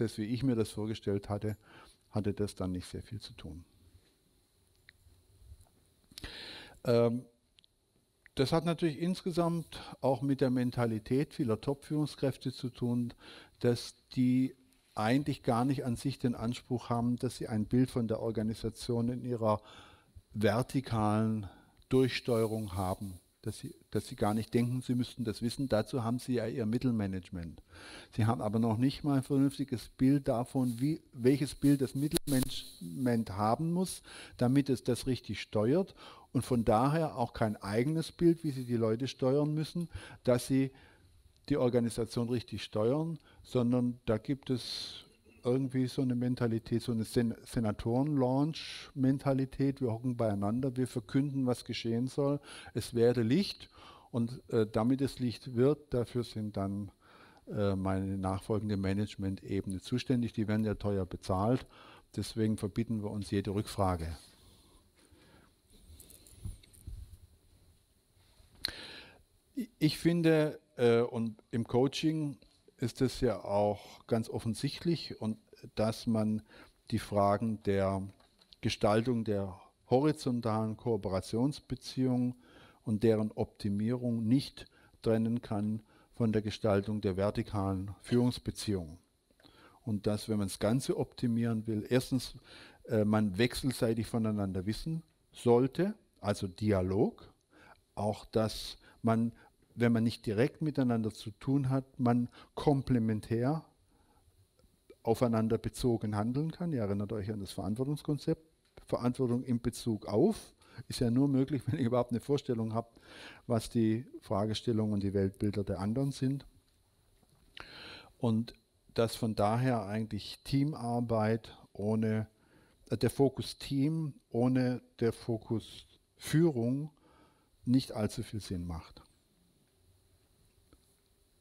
das, wie ich mir das vorgestellt hatte, hatte das dann nicht sehr viel zu tun. Ähm, das hat natürlich insgesamt auch mit der Mentalität vieler Top-Führungskräfte zu tun, dass die eigentlich gar nicht an sich den Anspruch haben, dass sie ein Bild von der Organisation in ihrer vertikalen Durchsteuerung haben dass sie, dass sie gar nicht denken, sie müssten das wissen. Dazu haben sie ja ihr Mittelmanagement. Sie haben aber noch nicht mal ein vernünftiges Bild davon, wie, welches Bild das Mittelmanagement haben muss, damit es das richtig steuert und von daher auch kein eigenes Bild, wie sie die Leute steuern müssen, dass sie die Organisation richtig steuern, sondern da gibt es irgendwie so eine Mentalität, so eine Sen Senatoren-Launch-Mentalität. Wir hocken beieinander, wir verkünden, was geschehen soll. Es werde Licht und äh, damit es Licht wird, dafür sind dann äh, meine nachfolgende Management-Ebene zuständig. Die werden ja teuer bezahlt. Deswegen verbieten wir uns jede Rückfrage. Ich finde, äh, und im Coaching ist es ja auch ganz offensichtlich und dass man die Fragen der Gestaltung der horizontalen Kooperationsbeziehungen und deren Optimierung nicht trennen kann von der Gestaltung der vertikalen Führungsbeziehungen. Und dass, wenn man das Ganze optimieren will, erstens äh, man wechselseitig voneinander wissen sollte, also Dialog, auch dass man wenn man nicht direkt miteinander zu tun hat, man komplementär aufeinander bezogen handeln kann. Ihr erinnert euch an das Verantwortungskonzept. Verantwortung in Bezug auf ist ja nur möglich, wenn ihr überhaupt eine Vorstellung habt, was die Fragestellungen und die Weltbilder der anderen sind. Und dass von daher eigentlich Teamarbeit ohne äh, der Fokus Team ohne der Fokus Führung nicht allzu viel Sinn macht.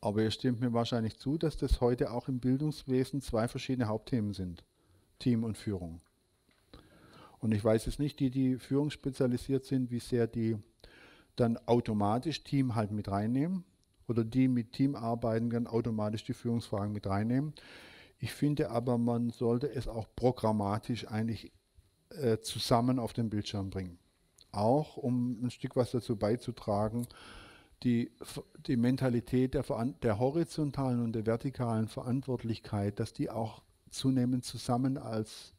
Aber ihr stimmt mir wahrscheinlich zu, dass das heute auch im Bildungswesen zwei verschiedene Hauptthemen sind. Team und Führung. Und ich weiß jetzt nicht, die, die Führung spezialisiert sind, wie sehr die dann automatisch Team halt mit reinnehmen oder die mit Team arbeiten, dann automatisch die Führungsfragen mit reinnehmen. Ich finde aber, man sollte es auch programmatisch eigentlich äh, zusammen auf den Bildschirm bringen. Auch um ein Stück was dazu beizutragen, die, die Mentalität der, der horizontalen und der vertikalen Verantwortlichkeit, dass die auch zunehmend zusammen als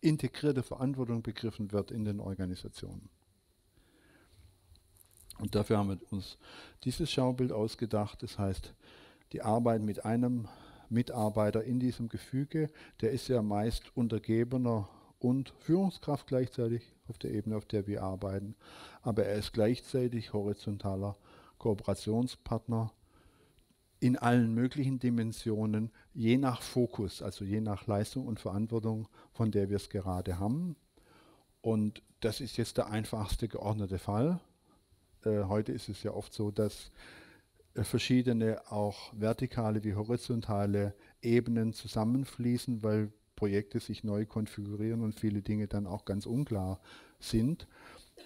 integrierte Verantwortung begriffen wird in den Organisationen. Und dafür haben wir uns dieses Schaubild ausgedacht. Das heißt, die Arbeit mit einem Mitarbeiter in diesem Gefüge, der ist ja meist Untergebener und Führungskraft gleichzeitig auf der Ebene, auf der wir arbeiten. Aber er ist gleichzeitig horizontaler Kooperationspartner in allen möglichen Dimensionen, je nach Fokus, also je nach Leistung und Verantwortung, von der wir es gerade haben. Und das ist jetzt der einfachste geordnete Fall. Äh, heute ist es ja oft so, dass äh, verschiedene auch vertikale wie horizontale Ebenen zusammenfließen, weil Projekte sich neu konfigurieren und viele Dinge dann auch ganz unklar sind.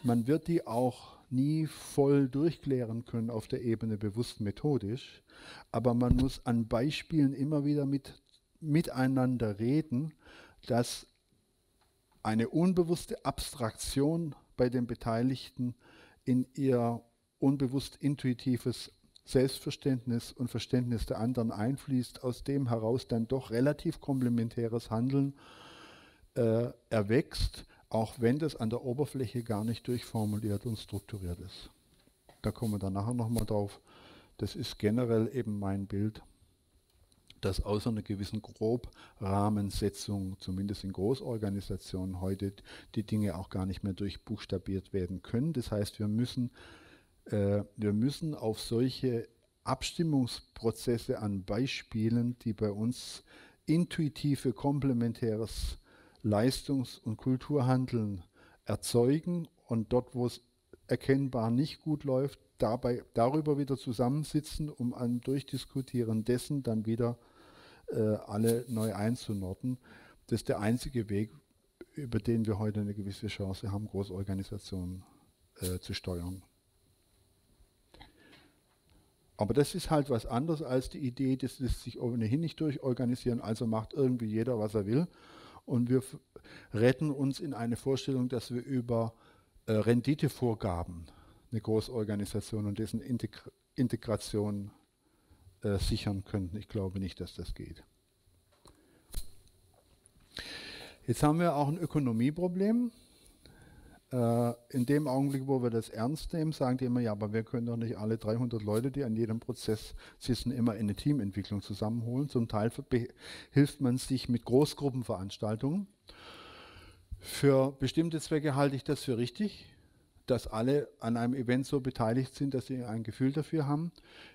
Man wird die auch nie voll durchklären können auf der Ebene bewusst methodisch, aber man muss an Beispielen immer wieder mit, miteinander reden, dass eine unbewusste Abstraktion bei den Beteiligten in ihr unbewusst intuitives Selbstverständnis und Verständnis der anderen einfließt, aus dem heraus dann doch relativ komplementäres Handeln äh, erwächst, auch wenn das an der Oberfläche gar nicht durchformuliert und strukturiert ist. Da kommen wir dann nachher nochmal drauf. Das ist generell eben mein Bild, dass außer einer gewissen Grobrahmensetzung, zumindest in Großorganisationen heute, die Dinge auch gar nicht mehr durchbuchstabiert werden können. Das heißt, wir müssen äh, wir müssen auf solche Abstimmungsprozesse an Beispielen, die bei uns intuitive komplementäres Leistungs- und Kulturhandeln erzeugen und dort, wo es erkennbar nicht gut läuft, dabei darüber wieder zusammensitzen, um an Durchdiskutieren dessen dann wieder äh, alle neu einzunorden. Das ist der einzige Weg, über den wir heute eine gewisse Chance haben, Großorganisationen äh, zu steuern. Aber das ist halt was anderes als die Idee, dass es sich ohnehin nicht durchorganisieren, also macht irgendwie jeder, was er will. Und wir retten uns in eine Vorstellung, dass wir über äh, Renditevorgaben eine Großorganisation und dessen Integ Integration äh, sichern könnten. Ich glaube nicht, dass das geht. Jetzt haben wir auch ein Ökonomieproblem. Äh, in dem Augenblick, wo wir das ernst nehmen, sagen die immer, ja, aber wir können doch nicht alle 300 Leute, die an jedem Prozess sitzen, immer in eine Teamentwicklung zusammenholen. Zum Teil hilft man sich mit Großgruppenveranstaltungen. Für bestimmte Zwecke halte ich das für richtig, dass alle an einem Event so beteiligt sind, dass sie ein Gefühl dafür haben.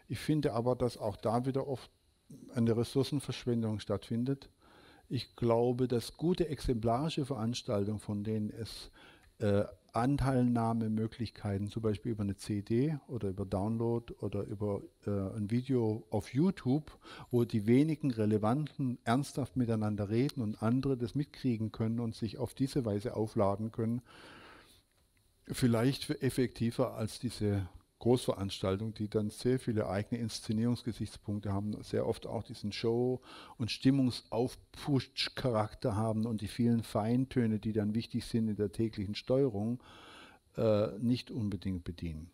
Ich finde aber, dass auch da wieder oft eine Ressourcenverschwendung stattfindet. Ich glaube, dass gute exemplarische Veranstaltungen, von denen es äh, Anteilnahmemöglichkeiten, zum Beispiel über eine CD oder über Download oder über äh, ein Video auf YouTube, wo die wenigen Relevanten ernsthaft miteinander reden und andere das mitkriegen können und sich auf diese Weise aufladen können, vielleicht effektiver als diese Großveranstaltungen, die dann sehr viele eigene Inszenierungsgesichtspunkte haben, sehr oft auch diesen Show- und Stimmungsaufpush-Charakter haben und die vielen Feintöne, die dann wichtig sind in der täglichen Steuerung, äh, nicht unbedingt bedienen.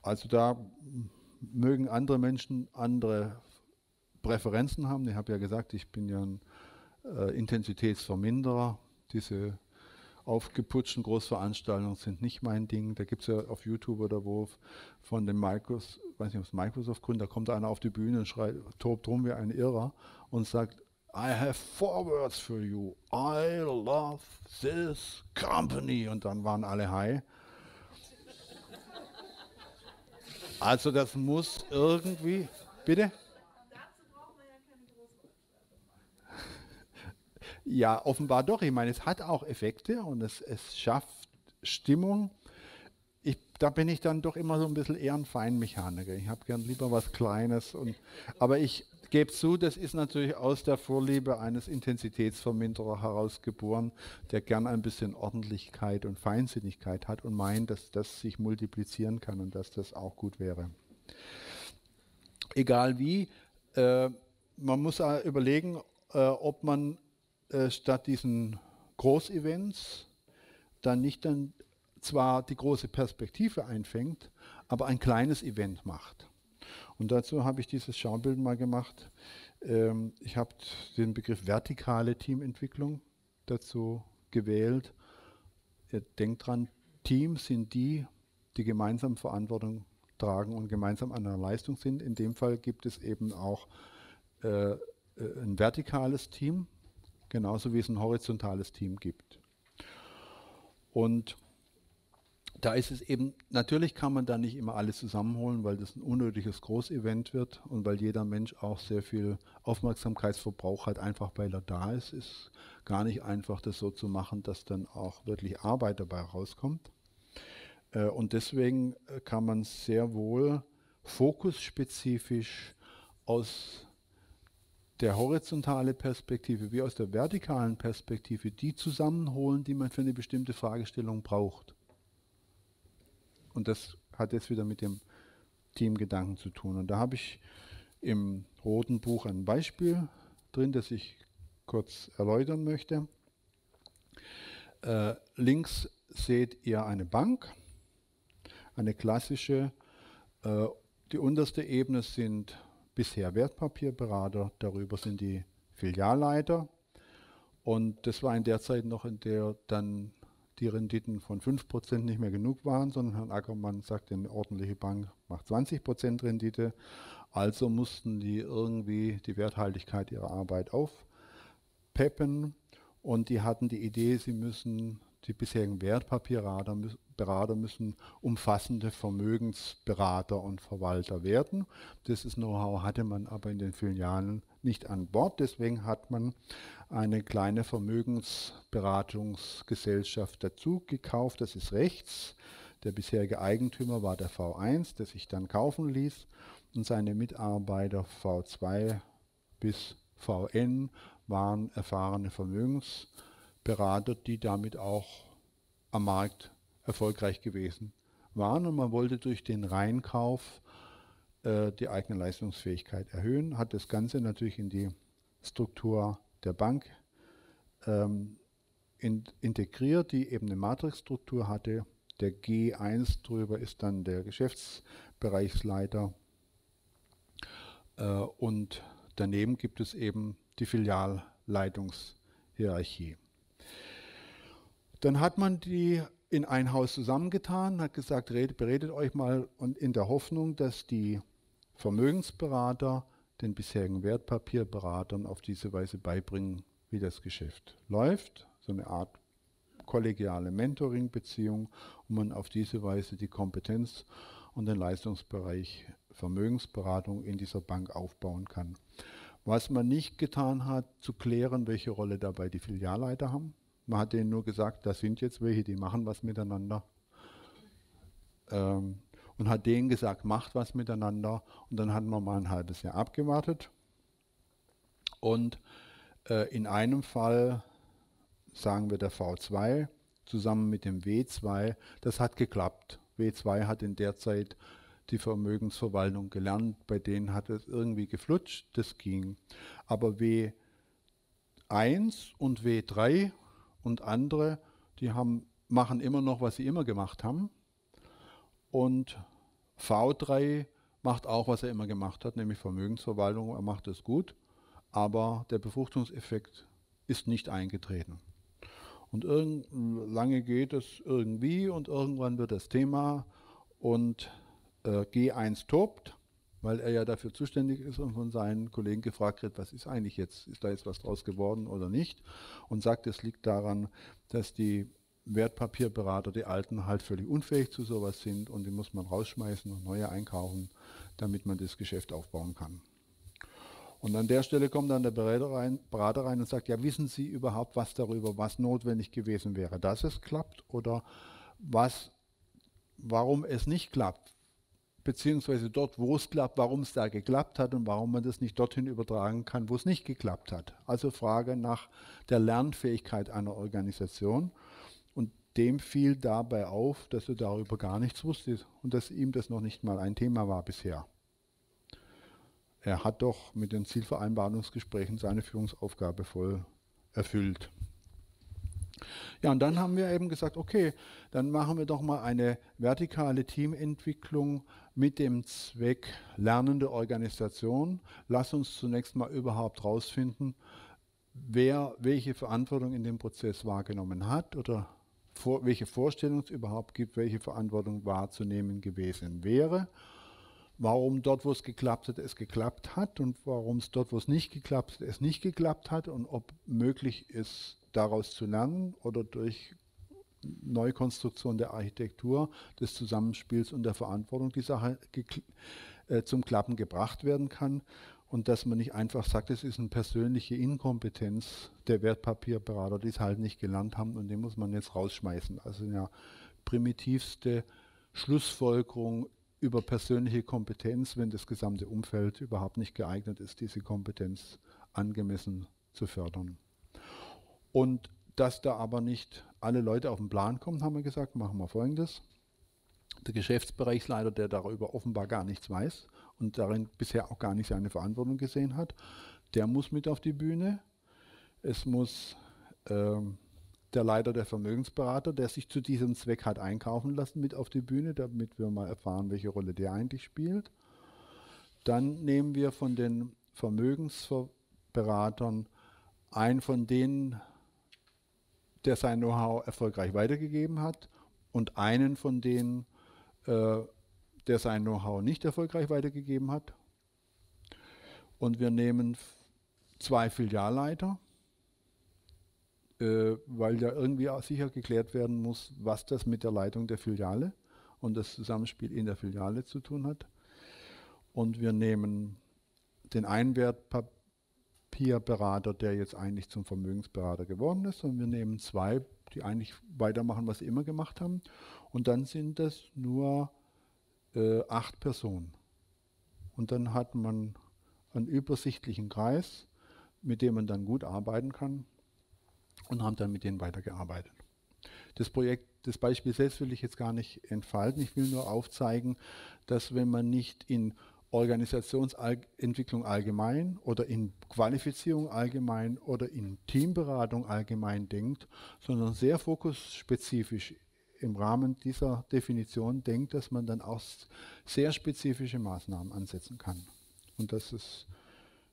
Also da mögen andere Menschen andere Präferenzen haben. Ich habe ja gesagt, ich bin ja ein äh, Intensitätsverminderer. Diese aufgeputschten Großveranstaltungen sind nicht mein Ding. Da gibt es ja auf YouTube oder wo von dem Microsoft, weiß nicht, ob es Microsoft-Gründer, da kommt einer auf die Bühne und schreit, tobt rum wie ein Irrer und sagt, I have four words for you. I love this company. Und dann waren alle high. Also das muss irgendwie, bitte? Ja, offenbar doch. Ich meine, es hat auch Effekte und es, es schafft Stimmung. Ich, da bin ich dann doch immer so ein bisschen eher ein Feinmechaniker. Ich habe gern lieber was Kleines. Und, aber ich gebe zu, das ist natürlich aus der Vorliebe eines Intensitätsverminderer herausgeboren, der gern ein bisschen Ordentlichkeit und Feinsinnigkeit hat und meint, dass das sich multiplizieren kann und dass das auch gut wäre. Egal wie, äh, man muss überlegen, äh, ob man äh, statt diesen Großevents dann nicht dann zwar die große Perspektive einfängt, aber ein kleines Event macht. Und dazu habe ich dieses Schaubild mal gemacht. Ähm, ich habe den Begriff vertikale Teamentwicklung dazu gewählt. Denkt dran, Teams sind die, die gemeinsam Verantwortung tragen und gemeinsam an einer Leistung sind. In dem Fall gibt es eben auch äh, äh ein vertikales Team, genauso wie es ein horizontales Team gibt. Und da ist es eben, natürlich kann man da nicht immer alles zusammenholen, weil das ein unnötiges Großevent wird und weil jeder Mensch auch sehr viel Aufmerksamkeitsverbrauch hat, einfach weil er da ist. Ist gar nicht einfach, das so zu machen, dass dann auch wirklich Arbeit dabei rauskommt. Äh, und deswegen äh, kann man sehr wohl fokusspezifisch aus der horizontale Perspektive wie aus der vertikalen Perspektive die zusammenholen, die man für eine bestimmte Fragestellung braucht. Und das hat jetzt wieder mit dem Teamgedanken zu tun. Und da habe ich im roten Buch ein Beispiel drin, das ich kurz erläutern möchte. Äh, links seht ihr eine Bank, eine klassische. Äh, die unterste Ebene sind bisher Wertpapierberater, darüber sind die Filialleiter. Und das war in der Zeit noch, in der dann die Renditen von 5% nicht mehr genug waren, sondern Herr Ackermann sagte, eine ordentliche Bank macht 20% Rendite. Also mussten die irgendwie die Werthaltigkeit ihrer Arbeit aufpeppen und die hatten die Idee, sie müssen die bisherigen Wertpapierberater Berater müssen umfassende Vermögensberater und Verwalter werden. Dieses Know-how hatte man aber in den Filialen nicht an Bord. Deswegen hat man eine kleine Vermögensberatungsgesellschaft dazu gekauft. Das ist rechts. Der bisherige Eigentümer war der V1, der sich dann kaufen ließ. Und seine Mitarbeiter V2 bis VN waren erfahrene Vermögensberater, die damit auch am Markt erfolgreich gewesen waren und man wollte durch den Reinkauf äh, die eigene Leistungsfähigkeit erhöhen, hat das Ganze natürlich in die Struktur der Bank ähm, in, integriert, die eben eine Matrixstruktur hatte. Der G1 drüber ist dann der Geschäftsbereichsleiter äh, und daneben gibt es eben die Filialleitungshierarchie. Dann hat man die in ein Haus zusammengetan, hat gesagt, redet, beredet euch mal und in der Hoffnung, dass die Vermögensberater den bisherigen Wertpapierberatern auf diese Weise beibringen, wie das Geschäft läuft. So eine Art kollegiale Mentoring-Beziehung und man auf diese Weise die Kompetenz und den Leistungsbereich Vermögensberatung in dieser Bank aufbauen kann. Was man nicht getan hat, zu klären, welche Rolle dabei die Filialleiter haben. Man hat denen nur gesagt, da sind jetzt welche, die machen was miteinander. Ähm, und hat denen gesagt, macht was miteinander. Und dann hatten wir mal ein halbes Jahr abgewartet. Und äh, in einem Fall, sagen wir der V2, zusammen mit dem W2, das hat geklappt. W2 hat in der Zeit die Vermögensverwaltung gelernt, bei denen hat es irgendwie geflutscht, das ging. Aber W1 und W3 und andere, die haben, machen immer noch, was sie immer gemacht haben. Und V3 macht auch, was er immer gemacht hat, nämlich Vermögensverwaltung. Er macht es gut, aber der Befruchtungseffekt ist nicht eingetreten. Und lange geht es irgendwie und irgendwann wird das Thema und äh, G1 tobt, weil er ja dafür zuständig ist und von seinen Kollegen gefragt wird, was ist eigentlich jetzt, ist da jetzt was draus geworden oder nicht? Und sagt, es liegt daran, dass die Wertpapierberater, die alten, halt völlig unfähig zu sowas sind und die muss man rausschmeißen und neue einkaufen, damit man das Geschäft aufbauen kann. Und an der Stelle kommt dann der Berater rein, Berater rein und sagt, ja, wissen Sie überhaupt was darüber, was notwendig gewesen wäre, dass es klappt oder was, warum es nicht klappt? Beziehungsweise dort, wo es klappt, warum es da geklappt hat und warum man das nicht dorthin übertragen kann, wo es nicht geklappt hat. Also Frage nach der Lernfähigkeit einer Organisation. Und dem fiel dabei auf, dass er darüber gar nichts wusste und dass ihm das noch nicht mal ein Thema war bisher er hat doch mit den Zielvereinbarungsgesprächen seine Führungsaufgabe voll erfüllt. Ja, und dann haben wir eben gesagt, okay, dann machen wir doch mal eine vertikale Teamentwicklung mit dem Zweck lernende Organisation. Lass uns zunächst mal überhaupt rausfinden, wer welche Verantwortung in dem Prozess wahrgenommen hat oder vor, welche Vorstellung es überhaupt gibt, welche Verantwortung wahrzunehmen gewesen wäre warum dort, wo es geklappt hat, es geklappt hat und warum es dort, wo es nicht geklappt hat, es nicht geklappt hat und ob möglich ist, daraus zu lernen oder durch Neukonstruktion der Architektur, des Zusammenspiels und der Verantwortung die Sache äh, zum Klappen gebracht werden kann und dass man nicht einfach sagt, es ist eine persönliche Inkompetenz der Wertpapierberater, die es halt nicht gelernt haben und den muss man jetzt rausschmeißen. Also eine primitivste Schlussfolgerung über persönliche Kompetenz, wenn das gesamte Umfeld überhaupt nicht geeignet ist, diese Kompetenz angemessen zu fördern. Und dass da aber nicht alle Leute auf den Plan kommen, haben wir gesagt, machen wir Folgendes. Der Geschäftsbereichsleiter, der darüber offenbar gar nichts weiß und darin bisher auch gar nicht seine Verantwortung gesehen hat, der muss mit auf die Bühne. Es muss ähm, der Leiter der Vermögensberater, der sich zu diesem Zweck hat einkaufen lassen, mit auf die Bühne, damit wir mal erfahren, welche Rolle der eigentlich spielt. Dann nehmen wir von den Vermögensberatern einen von denen, der sein Know-how erfolgreich weitergegeben hat, und einen von denen, äh, der sein Know-how nicht erfolgreich weitergegeben hat. Und wir nehmen zwei Filialleiter, äh, weil ja irgendwie auch sicher geklärt werden muss, was das mit der Leitung der Filiale und das Zusammenspiel in der Filiale zu tun hat. Und wir nehmen den Einwertpapierberater, der jetzt eigentlich zum Vermögensberater geworden ist, und wir nehmen zwei, die eigentlich weitermachen, was sie immer gemacht haben. Und dann sind das nur äh, acht Personen. Und dann hat man einen übersichtlichen Kreis, mit dem man dann gut arbeiten kann und haben dann mit denen weitergearbeitet. Das Projekt, das Beispiel selbst will ich jetzt gar nicht entfalten. Ich will nur aufzeigen, dass wenn man nicht in Organisationsentwicklung allgemein oder in Qualifizierung allgemein oder in Teamberatung allgemein denkt, sondern sehr fokusspezifisch im Rahmen dieser Definition denkt, dass man dann auch sehr spezifische Maßnahmen ansetzen kann. Und dass es,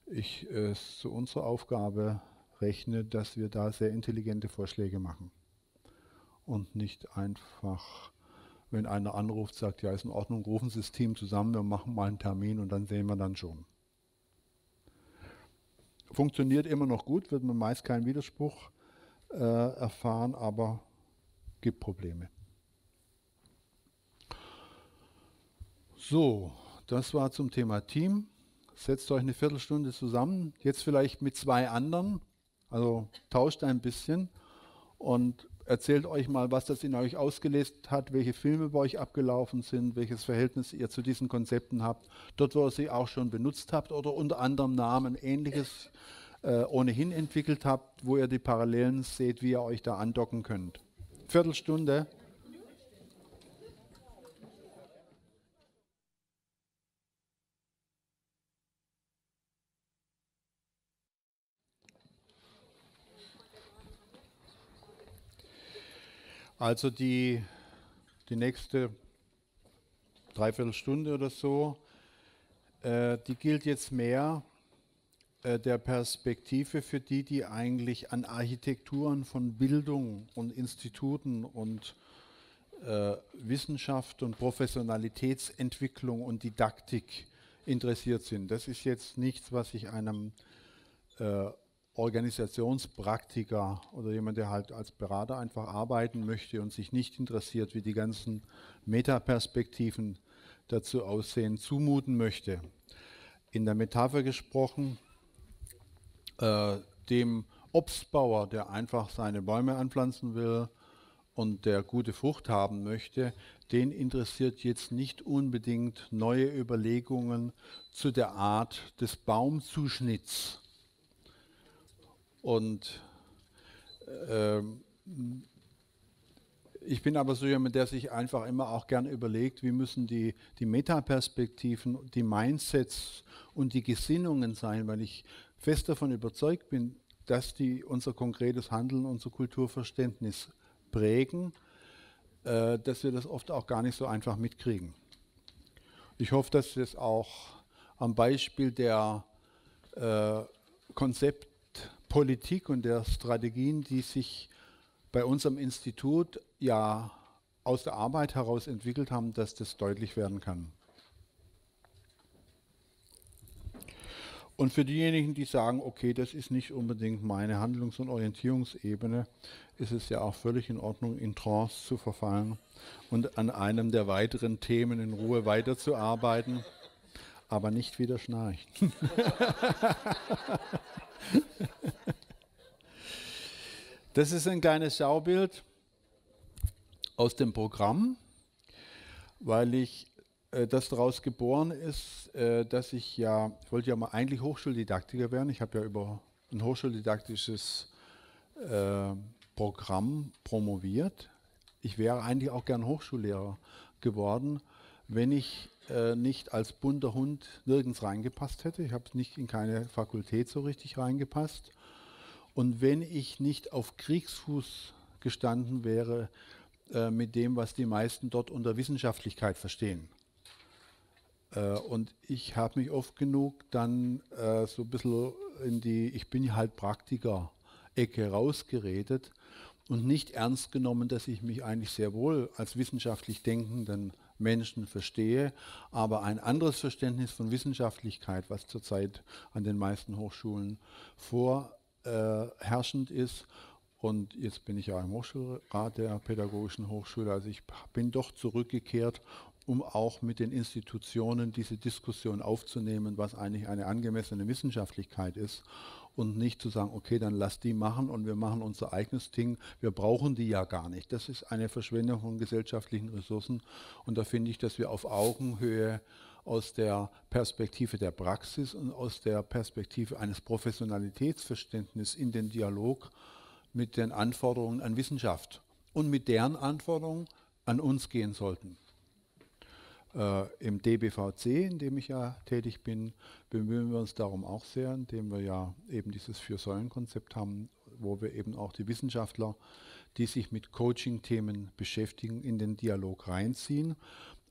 ich äh, zu unserer Aufgabe rechne, dass wir da sehr intelligente Vorschläge machen. Und nicht einfach, wenn einer anruft, sagt, ja, ist in Ordnung, rufen Sie das Team zusammen, wir machen mal einen Termin und dann sehen wir dann schon. Funktioniert immer noch gut, wird man meist keinen Widerspruch äh, erfahren, aber gibt Probleme. So, das war zum Thema Team. Setzt euch eine Viertelstunde zusammen, jetzt vielleicht mit zwei anderen, also tauscht ein bisschen und erzählt euch mal, was das in euch ausgelesen hat, welche Filme bei euch abgelaufen sind, welches Verhältnis ihr zu diesen Konzepten habt, dort, wo ihr sie auch schon benutzt habt oder unter anderem Namen ähnliches äh, ohnehin entwickelt habt, wo ihr die Parallelen seht, wie ihr euch da andocken könnt. Viertelstunde. Also die, die nächste Dreiviertelstunde oder so, äh, die gilt jetzt mehr äh, der Perspektive für die, die eigentlich an Architekturen von Bildung und Instituten und äh, Wissenschaft und Professionalitätsentwicklung und Didaktik interessiert sind. Das ist jetzt nichts, was ich einem äh, Organisationspraktiker oder jemand, der halt als Berater einfach arbeiten möchte und sich nicht interessiert, wie die ganzen Metaperspektiven dazu aussehen, zumuten möchte. In der Metapher gesprochen, äh, dem Obstbauer, der einfach seine Bäume anpflanzen will und der gute Frucht haben möchte, den interessiert jetzt nicht unbedingt neue Überlegungen zu der Art des Baumzuschnitts und äh, ich bin aber so jemand, der sich einfach immer auch gern überlegt, wie müssen die, die Metaperspektiven, die Mindsets und die Gesinnungen sein, weil ich fest davon überzeugt bin, dass die unser konkretes Handeln, unser Kulturverständnis prägen, äh, dass wir das oft auch gar nicht so einfach mitkriegen. Ich hoffe, dass es auch am Beispiel der äh, Konzept Politik und der Strategien, die sich bei unserem Institut ja aus der Arbeit heraus entwickelt haben, dass das deutlich werden kann. Und für diejenigen, die sagen, okay, das ist nicht unbedingt meine Handlungs- und Orientierungsebene, ist es ja auch völlig in Ordnung, in Trance zu verfallen und an einem der weiteren Themen in Ruhe weiterzuarbeiten, aber nicht wieder schnarchen. Das ist ein kleines Schaubild aus dem Programm, weil ich äh, das daraus geboren ist, äh, dass ich ja, ich wollte ja mal eigentlich Hochschuldidaktiker werden. Ich habe ja über ein hochschuldidaktisches äh, Programm promoviert. Ich wäre eigentlich auch gern Hochschullehrer geworden, wenn ich äh, nicht als bunter Hund nirgends reingepasst hätte. Ich habe nicht in keine Fakultät so richtig reingepasst. Und wenn ich nicht auf Kriegsfuß gestanden wäre äh, mit dem, was die meisten dort unter Wissenschaftlichkeit verstehen. Äh, und ich habe mich oft genug dann äh, so ein bisschen in die, ich bin halt Praktiker-Ecke rausgeredet und nicht ernst genommen, dass ich mich eigentlich sehr wohl als wissenschaftlich denkenden Menschen verstehe, aber ein anderes Verständnis von Wissenschaftlichkeit, was zurzeit an den meisten Hochschulen vorherrschend ist. Und jetzt bin ich ja im Hochschulrat der Pädagogischen Hochschule, also ich bin doch zurückgekehrt, um auch mit den Institutionen diese Diskussion aufzunehmen, was eigentlich eine angemessene Wissenschaftlichkeit ist und nicht zu sagen, okay, dann lass die machen und wir machen unser eigenes Ding. Wir brauchen die ja gar nicht. Das ist eine Verschwendung von gesellschaftlichen Ressourcen. Und da finde ich, dass wir auf Augenhöhe aus der Perspektive der Praxis und aus der Perspektive eines Professionalitätsverständnisses in den Dialog mit den Anforderungen an Wissenschaft und mit deren Anforderungen an uns gehen sollten. Äh, Im DBVC, in dem ich ja tätig bin, bemühen wir uns darum auch sehr, indem wir ja eben dieses Vier-Säulen-Konzept haben, wo wir eben auch die Wissenschaftler, die sich mit Coaching-Themen beschäftigen, in den Dialog reinziehen.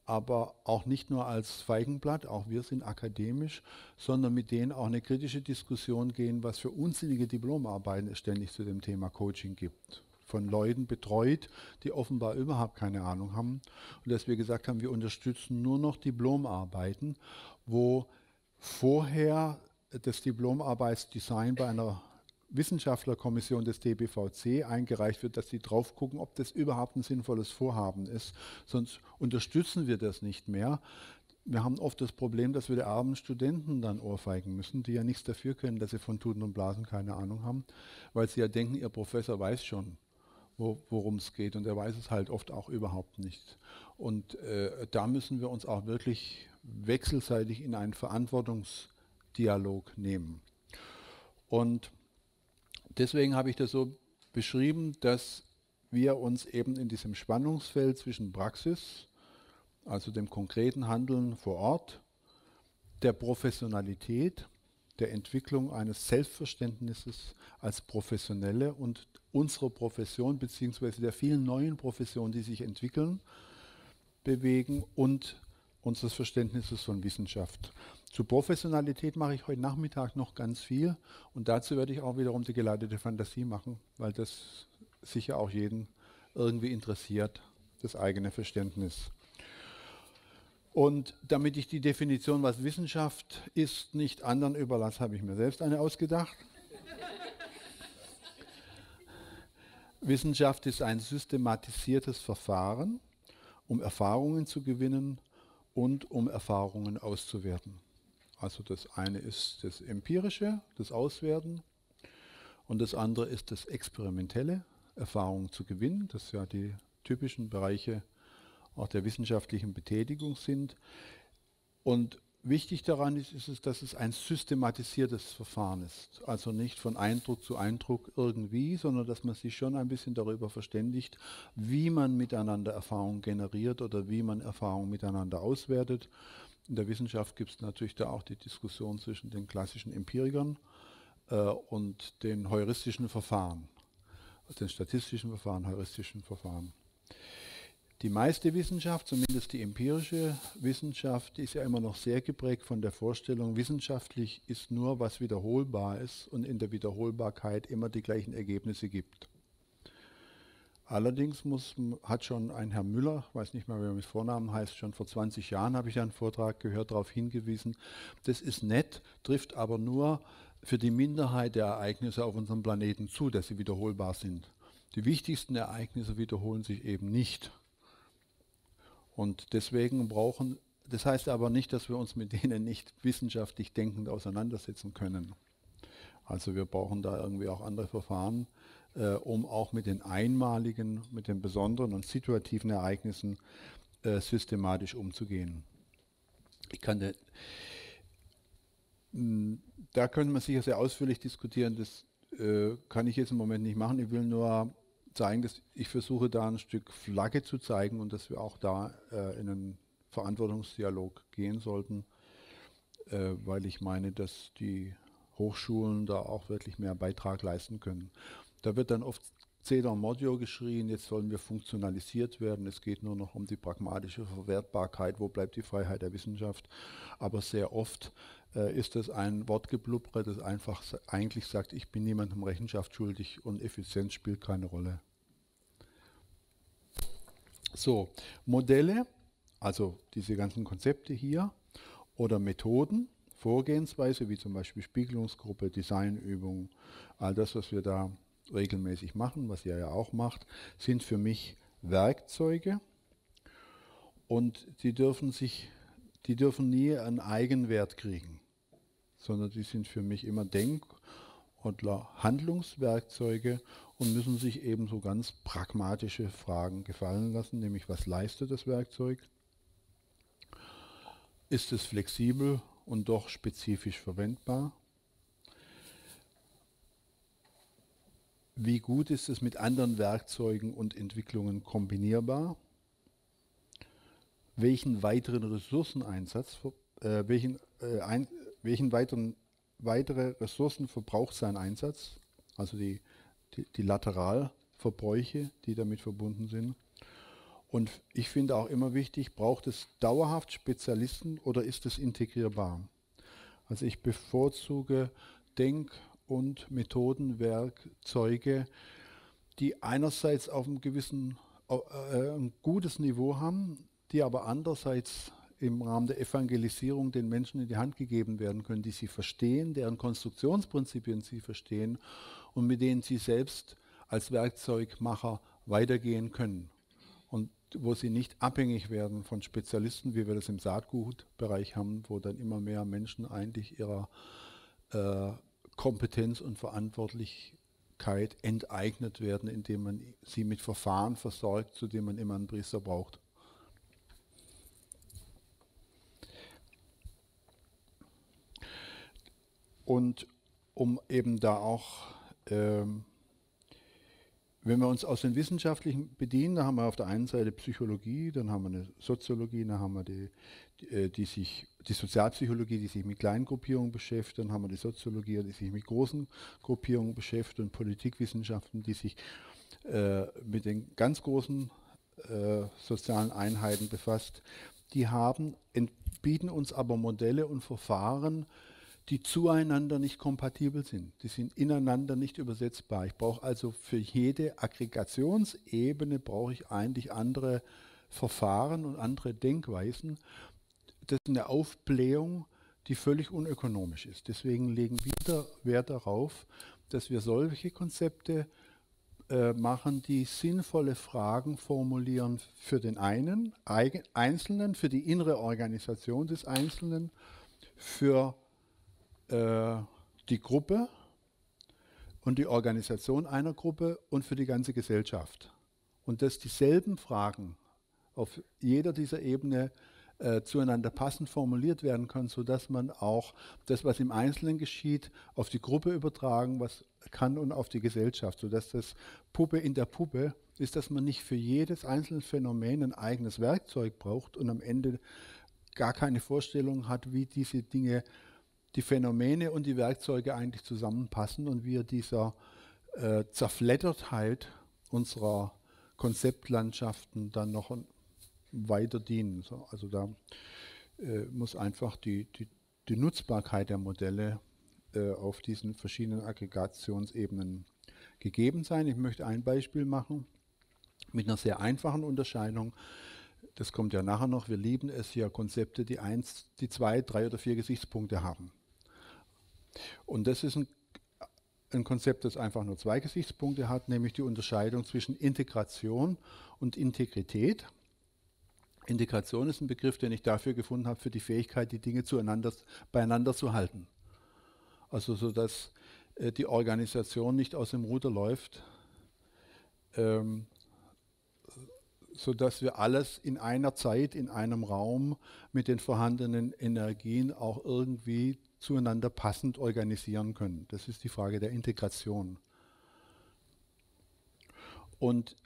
Aber auch nicht nur als Feigenblatt, auch wir sind akademisch, sondern mit denen auch eine kritische Diskussion gehen, was für unsinnige Diplomarbeiten es ständig zu dem Thema Coaching gibt von Leuten betreut, die offenbar überhaupt keine Ahnung haben. Und dass wir gesagt haben, wir unterstützen nur noch Diplomarbeiten, wo vorher das Diplomarbeitsdesign bei einer Wissenschaftlerkommission des DBVC eingereicht wird, dass sie drauf gucken, ob das überhaupt ein sinnvolles Vorhaben ist. Sonst unterstützen wir das nicht mehr. Wir haben oft das Problem, dass wir die armen Studenten dann ohrfeigen müssen, die ja nichts dafür können, dass sie von Tuten und Blasen keine Ahnung haben, weil sie ja denken, ihr Professor weiß schon worum es geht. Und er weiß es halt oft auch überhaupt nicht. Und äh, da müssen wir uns auch wirklich wechselseitig in einen Verantwortungsdialog nehmen. Und deswegen habe ich das so beschrieben, dass wir uns eben in diesem Spannungsfeld zwischen Praxis, also dem konkreten Handeln vor Ort, der Professionalität, der Entwicklung eines Selbstverständnisses als Professionelle und unserer Profession beziehungsweise der vielen neuen Professionen, die sich entwickeln, bewegen und unseres Verständnisses von Wissenschaft. Zu Professionalität mache ich heute Nachmittag noch ganz viel und dazu werde ich auch wiederum die geleitete Fantasie machen, weil das sicher auch jeden irgendwie interessiert, das eigene Verständnis. Und damit ich die Definition, was Wissenschaft ist, nicht anderen überlasse, habe ich mir selbst eine ausgedacht. Wissenschaft ist ein systematisiertes Verfahren, um Erfahrungen zu gewinnen und um Erfahrungen auszuwerten. Also das eine ist das Empirische, das Auswerten, und das andere ist das Experimentelle, Erfahrungen zu gewinnen. Das ja die typischen Bereiche auch der wissenschaftlichen Betätigung sind. Und Wichtig daran ist, ist es, dass es ein systematisiertes Verfahren ist. Also nicht von Eindruck zu Eindruck irgendwie, sondern dass man sich schon ein bisschen darüber verständigt, wie man miteinander Erfahrungen generiert oder wie man Erfahrungen miteinander auswertet. In der Wissenschaft gibt es natürlich da auch die Diskussion zwischen den klassischen Empirikern äh, und den heuristischen Verfahren, den statistischen Verfahren, heuristischen Verfahren. Die meiste Wissenschaft, zumindest die empirische Wissenschaft, ist ja immer noch sehr geprägt von der Vorstellung, wissenschaftlich ist nur, was wiederholbar ist und in der Wiederholbarkeit immer die gleichen Ergebnisse gibt. Allerdings muss, hat schon ein Herr Müller, weiß nicht mehr, wie er mit Vornamen heißt, schon vor 20 Jahren habe ich einen Vortrag gehört, darauf hingewiesen, das ist nett, trifft aber nur für die Minderheit der Ereignisse auf unserem Planeten zu, dass sie wiederholbar sind. Die wichtigsten Ereignisse wiederholen sich eben nicht. Und deswegen brauchen, das heißt aber nicht, dass wir uns mit denen nicht wissenschaftlich denkend auseinandersetzen können. Also wir brauchen da irgendwie auch andere Verfahren, äh, um auch mit den einmaligen, mit den besonderen und situativen Ereignissen äh, systematisch umzugehen. Ich kann de, hm, da können wir sicher sehr ausführlich diskutieren, das äh, kann ich jetzt im Moment nicht machen. Ich will nur zeigen, dass ich versuche da ein Stück Flagge zu zeigen und dass wir auch da äh, in einen Verantwortungsdialog gehen sollten, äh, weil ich meine, dass die Hochschulen da auch wirklich mehr Beitrag leisten können. Da wird dann oft Cedar Modio geschrien, jetzt sollen wir funktionalisiert werden, es geht nur noch um die pragmatische Verwertbarkeit, wo bleibt die Freiheit der Wissenschaft. Aber sehr oft äh, ist das ein Wortgeblubbere, das einfach eigentlich sagt, ich bin niemandem Rechenschaft schuldig und Effizienz spielt keine Rolle. So, Modelle, also diese ganzen Konzepte hier oder Methoden, Vorgehensweise, wie zum Beispiel Spiegelungsgruppe, Designübung, all das, was wir da regelmäßig machen, was ihr ja auch macht, sind für mich Werkzeuge und die dürfen sich, die dürfen nie einen Eigenwert kriegen, sondern die sind für mich immer Denk- oder Handlungswerkzeuge und müssen sich eben so ganz pragmatische Fragen gefallen lassen, nämlich was leistet das Werkzeug? Ist es flexibel und doch spezifisch verwendbar? Wie gut ist es mit anderen Werkzeugen und Entwicklungen kombinierbar? Welchen weiteren Ressourceneinsatz, äh, welchen, äh, ein, welchen weiteren, weitere Ressourcen verbraucht sein Einsatz? Also die, die, die Lateralverbräuche, die damit verbunden sind. Und ich finde auch immer wichtig, braucht es dauerhaft Spezialisten oder ist es integrierbar? Also ich bevorzuge Denk- und Methodenwerkzeuge, die einerseits auf einem gewissen äh, ein gutes Niveau haben, die aber andererseits im Rahmen der Evangelisierung den Menschen in die Hand gegeben werden können, die sie verstehen, deren Konstruktionsprinzipien sie verstehen und mit denen sie selbst als Werkzeugmacher weitergehen können. Und wo sie nicht abhängig werden von Spezialisten, wie wir das im Saatgutbereich haben, wo dann immer mehr Menschen eigentlich ihrer äh, Kompetenz und Verantwortlichkeit enteignet werden, indem man sie mit Verfahren versorgt, zu dem man immer einen Priester braucht. Und um eben da auch, ähm, wenn wir uns aus den Wissenschaftlichen bedienen, da haben wir auf der einen Seite Psychologie, dann haben wir eine Soziologie, dann haben wir die, die, äh, die sich die Sozialpsychologie, die sich mit kleinen Gruppierungen beschäftigt, dann haben wir die Soziologie, die sich mit großen Gruppierungen beschäftigt und Politikwissenschaften, die sich äh, mit den ganz großen äh, sozialen Einheiten befasst. Die haben, bieten uns aber Modelle und Verfahren, die zueinander nicht kompatibel sind. Die sind ineinander nicht übersetzbar. Ich brauche also für jede Aggregationsebene brauche ich eigentlich andere Verfahren und andere Denkweisen das ist eine Aufblähung, die völlig unökonomisch ist. Deswegen legen wir Wert darauf, dass wir solche Konzepte äh, machen, die sinnvolle Fragen formulieren für den einen, Einzelnen, für die innere Organisation des Einzelnen, für äh, die Gruppe und die Organisation einer Gruppe und für die ganze Gesellschaft. Und dass dieselben Fragen auf jeder dieser Ebene äh, zueinander passend formuliert werden kann, sodass man auch das, was im Einzelnen geschieht, auf die Gruppe übertragen was kann und auf die Gesellschaft, sodass das Puppe in der Puppe ist, dass man nicht für jedes einzelne Phänomen ein eigenes Werkzeug braucht und am Ende gar keine Vorstellung hat, wie diese Dinge, die Phänomene und die Werkzeuge eigentlich zusammenpassen und wie dieser äh, Zerfleddertheit unserer Konzeptlandschaften dann noch weiter dienen. Also da äh, muss einfach die, die, die, Nutzbarkeit der Modelle äh, auf diesen verschiedenen Aggregationsebenen gegeben sein. Ich möchte ein Beispiel machen mit einer sehr einfachen Unterscheidung. Das kommt ja nachher noch. Wir lieben es ja Konzepte, die eins, die zwei, drei oder vier Gesichtspunkte haben. Und das ist ein, ein Konzept, das einfach nur zwei Gesichtspunkte hat, nämlich die Unterscheidung zwischen Integration und Integrität. Integration ist ein Begriff, den ich dafür gefunden habe, für die Fähigkeit, die Dinge zueinander, beieinander zu halten. Also so, dass äh, die Organisation nicht aus dem Ruder läuft, ähm, sodass wir alles in einer Zeit, in einem Raum mit den vorhandenen Energien auch irgendwie zueinander passend organisieren können. Das ist die Frage der Integration. Und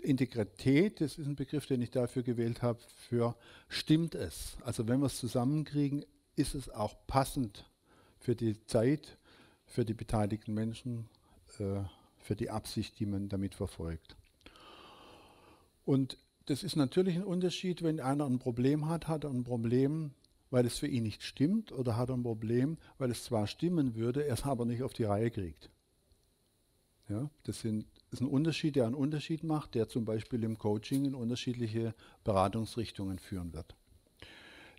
Integrität, das ist ein Begriff, den ich dafür gewählt habe, für stimmt es. Also wenn wir es zusammenkriegen, ist es auch passend für die Zeit, für die beteiligten Menschen, äh, für die Absicht, die man damit verfolgt. Und das ist natürlich ein Unterschied, wenn einer ein Problem hat, hat er ein Problem, weil es für ihn nicht stimmt, oder hat er ein Problem, weil es zwar stimmen würde, er es aber nicht auf die Reihe kriegt. Ja, das sind ist ein Unterschied, der einen Unterschied macht, der zum Beispiel im Coaching in unterschiedliche Beratungsrichtungen führen wird.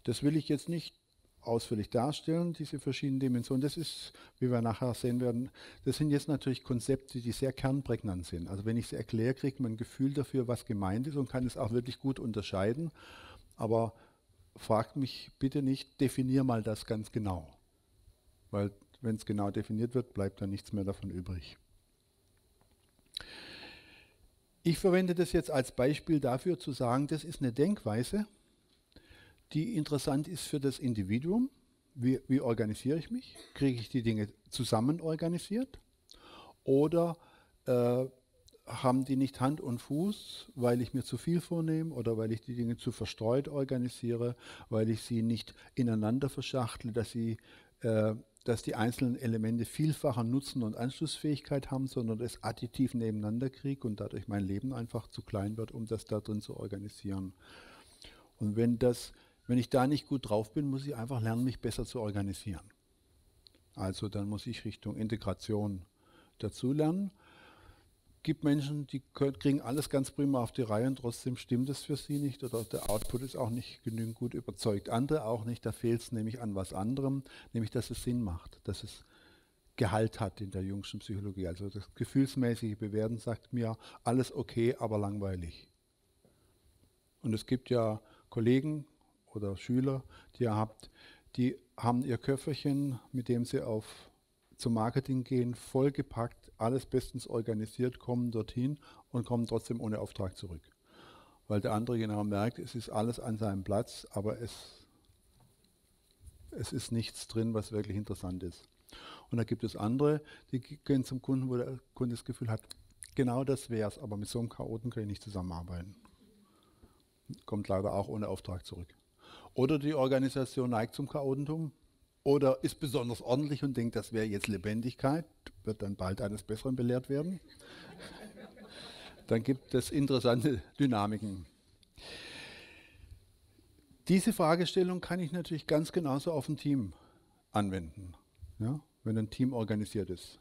Das will ich jetzt nicht ausführlich darstellen, diese verschiedenen Dimensionen. Das ist, wie wir nachher sehen werden, das sind jetzt natürlich Konzepte, die sehr kernprägnant sind. Also wenn ich sie erkläre, kriegt man ein Gefühl dafür, was gemeint ist und kann es auch wirklich gut unterscheiden. Aber fragt mich bitte nicht, definier mal das ganz genau. Weil wenn es genau definiert wird, bleibt dann nichts mehr davon übrig. Ich verwende das jetzt als Beispiel dafür zu sagen, das ist eine Denkweise, die interessant ist für das Individuum. Wie, wie organisiere ich mich? Kriege ich die Dinge zusammen organisiert? Oder äh, haben die nicht Hand und Fuß, weil ich mir zu viel vornehme oder weil ich die Dinge zu verstreut organisiere, weil ich sie nicht ineinander verschachtle, dass sie äh, dass die einzelnen Elemente vielfacher Nutzen und Anschlussfähigkeit haben, sondern es additiv nebeneinander kriege und dadurch mein Leben einfach zu klein wird, um das da drin zu organisieren. Und wenn das, wenn ich da nicht gut drauf bin, muss ich einfach lernen, mich besser zu organisieren. Also dann muss ich Richtung Integration dazulernen gibt Menschen, die kriegen alles ganz prima auf die Reihe und trotzdem stimmt es für sie nicht oder der Output ist auch nicht genügend gut überzeugt. Andere auch nicht, da fehlt es nämlich an was anderem, nämlich dass es Sinn macht, dass es Gehalt hat in der jüngsten Psychologie. Also das gefühlsmäßige Bewerten sagt mir, alles okay, aber langweilig. Und es gibt ja Kollegen oder Schüler, die ihr habt, die haben ihr Köfferchen, mit dem sie auf zum Marketing gehen, vollgepackt, alles bestens organisiert, kommen dorthin und kommen trotzdem ohne Auftrag zurück. Weil der andere genau merkt, es ist alles an seinem Platz, aber es, es ist nichts drin, was wirklich interessant ist. Und da gibt es andere, die gehen zum Kunden, wo der Kunde das Gefühl hat, genau das wäre es, aber mit so einem Chaoten kann ich nicht zusammenarbeiten. Kommt leider auch ohne Auftrag zurück. Oder die Organisation neigt zum Chaotentum, oder ist besonders ordentlich und denkt, das wäre jetzt Lebendigkeit, wird dann bald eines Besseren belehrt werden. dann gibt es interessante Dynamiken. Diese Fragestellung kann ich natürlich ganz genauso auf ein Team anwenden, ja? wenn ein Team organisiert ist.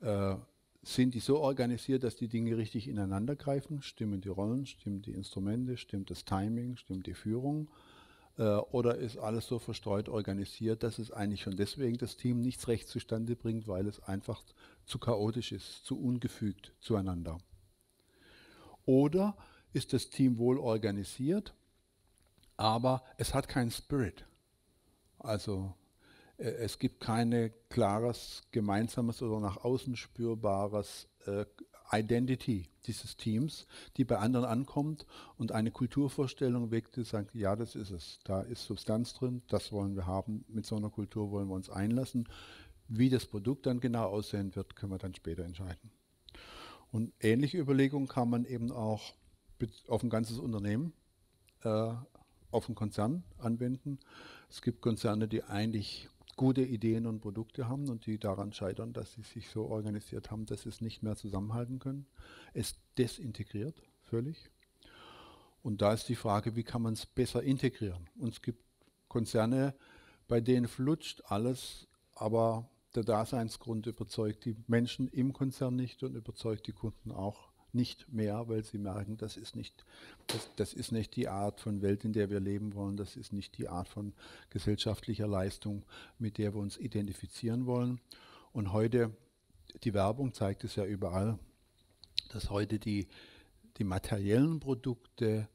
Äh, sind die so organisiert, dass die Dinge richtig ineinander greifen? Stimmen die Rollen, stimmen die Instrumente, stimmt das Timing, stimmt die Führung? Äh, oder ist alles so verstreut organisiert, dass es eigentlich schon deswegen das Team nichts recht zustande bringt, weil es einfach zu chaotisch ist, zu ungefügt zueinander? Oder ist das Team wohl organisiert, aber es hat keinen Spirit? Also äh, es gibt kein klares, gemeinsames oder nach außen spürbares äh, Identity dieses Teams, die bei anderen ankommt und eine Kulturvorstellung weckt, die sagt, ja, das ist es, da ist Substanz drin, das wollen wir haben, mit so einer Kultur wollen wir uns einlassen. Wie das Produkt dann genau aussehen wird, können wir dann später entscheiden. Und ähnliche Überlegungen kann man eben auch auf ein ganzes Unternehmen, äh, auf einen Konzern anwenden. Es gibt Konzerne, die eigentlich gute Ideen und Produkte haben und die daran scheitern, dass sie sich so organisiert haben, dass sie es nicht mehr zusammenhalten können. Es desintegriert völlig. Und da ist die Frage, wie kann man es besser integrieren? Und es gibt Konzerne, bei denen flutscht alles, aber der Daseinsgrund überzeugt die Menschen im Konzern nicht und überzeugt die Kunden auch nicht mehr, weil sie merken, das ist nicht, das, das, ist nicht die Art von Welt, in der wir leben wollen, das ist nicht die Art von gesellschaftlicher Leistung, mit der wir uns identifizieren wollen. Und heute, die Werbung zeigt es ja überall, dass heute die, die materiellen Produkte